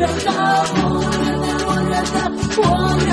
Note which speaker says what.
Speaker 1: 我们的我们的我的我